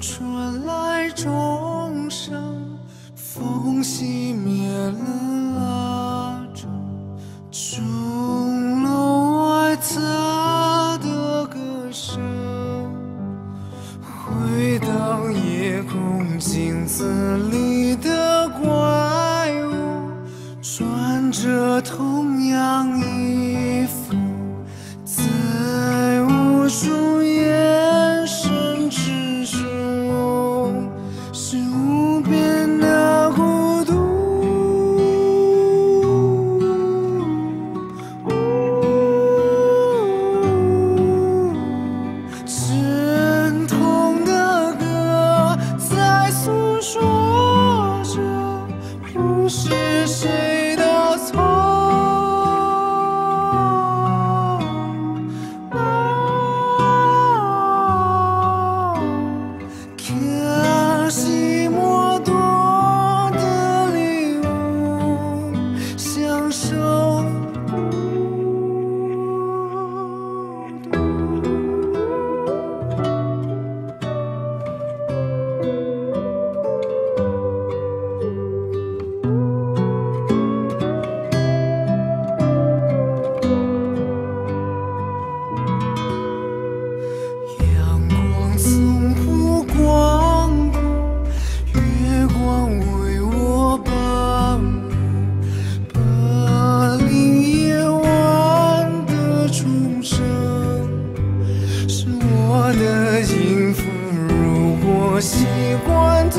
春来钟声，风熄灭了蜡烛，钟楼外他的歌声，回荡夜空镜子里的怪物，转着头不是我习惯